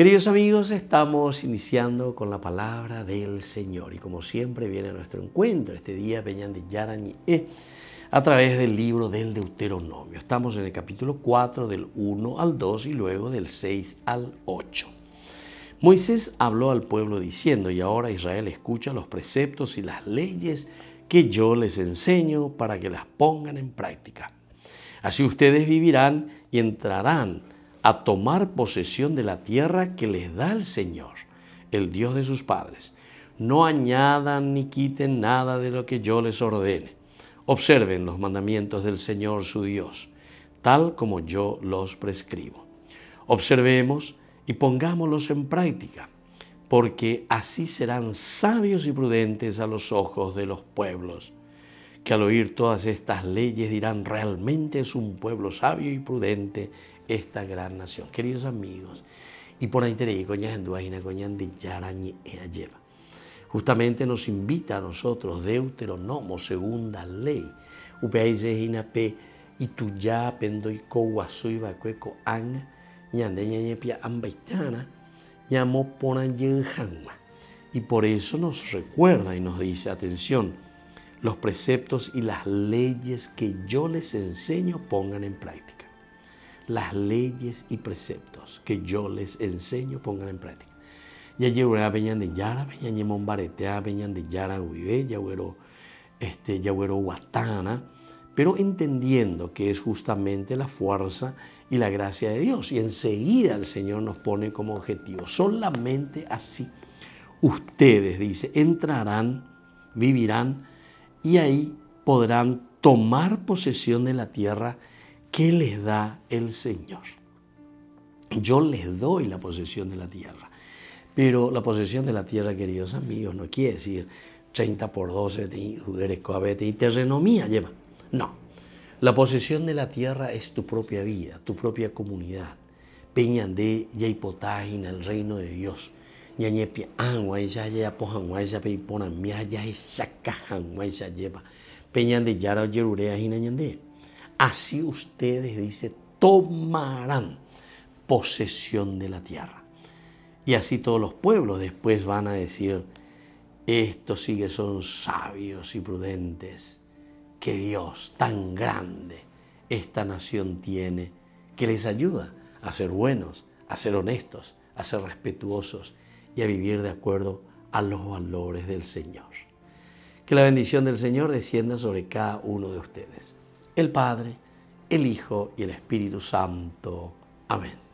Queridos amigos, estamos iniciando con la palabra del Señor y como siempre viene nuestro encuentro este día Peñan de Yarañe a través del libro del Deuteronomio. Estamos en el capítulo 4 del 1 al 2 y luego del 6 al 8. Moisés habló al pueblo diciendo, y ahora Israel escucha los preceptos y las leyes que yo les enseño para que las pongan en práctica. Así ustedes vivirán y entrarán a tomar posesión de la tierra que les da el Señor, el Dios de sus padres. No añadan ni quiten nada de lo que yo les ordene. Observen los mandamientos del Señor su Dios, tal como yo los prescribo. Observemos y pongámoslos en práctica, porque así serán sabios y prudentes a los ojos de los pueblos, que al oír todas estas leyes dirán, realmente es un pueblo sabio y prudente esta gran nación. Queridos amigos, y por ahí te coñas en coñan de yarañi lleva. Justamente nos invita a nosotros, Deuteronomo, segunda ley. Upeaize hinape y tu ya pendoi kowasui vacueco an, ñande ñañepia ambaitana, ñamo ponan Y por eso nos recuerda y nos dice, atención, los preceptos y las leyes que yo les enseño pongan en práctica las leyes y preceptos que yo les enseño pongan en práctica. Ya llevo peñan de yara, peñan de mombaretea, peñan de yara uibe, yaguero, este, yaguero guatana, pero entendiendo que es justamente la fuerza y la gracia de Dios. Y enseguida el Señor nos pone como objetivo, solamente así. Ustedes, dice, entrarán, vivirán y ahí podrán tomar posesión de la tierra ¿Qué les da el Señor? Yo les doy la posesión de la tierra. Pero la posesión de la tierra, queridos amigos, no quiere decir 30 por 12 y terreno mía lleva. No. La posesión de la tierra es tu propia vida, tu propia comunidad. Peñan de en el reino de Dios. Ñañepia angua ya ya pojan ya peiponan mia ya esa cajan ya lleva. Peñan de yara yerurea ñande así ustedes, dice, tomarán posesión de la tierra. Y así todos los pueblos después van a decir, estos sí que son sabios y prudentes, que Dios tan grande esta nación tiene, que les ayuda a ser buenos, a ser honestos, a ser respetuosos y a vivir de acuerdo a los valores del Señor. Que la bendición del Señor descienda sobre cada uno de ustedes el Padre, el Hijo y el Espíritu Santo. Amén.